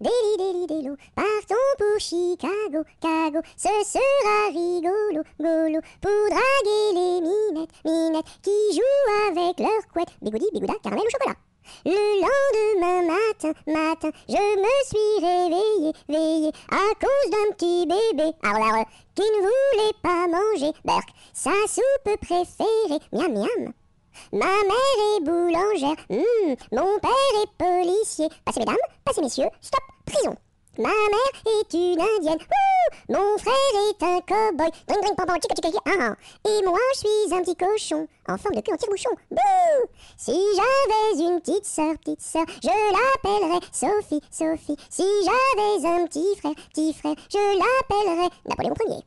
Déli, déli, délo, partons pour Chicago, Cago, ce sera rigolo, golo, pour draguer les minettes, minettes, qui jouent avec leurs couettes, bigoudi, bigouda, caramel ou chocolat. Le lendemain matin, matin, je me suis réveillé, veillé, à cause d'un petit bébé, arre, qui ne voulait pas manger, Berk, sa soupe préférée, miam miam. Ma mère est boulangère, hum, mon père est policier. Passez mesdames, passez messieurs, stop, prison. Ma mère est une indienne, mon frère est un cow-boy, drink drink pam chica ah, ah. et moi je suis un petit cochon, en forme de cul en tire-bouchon, Si j'avais une petite sœur, petite sœur, je l'appellerais Sophie, Sophie. Si j'avais un petit frère, petit frère, je l'appellerais Napoléon Ier.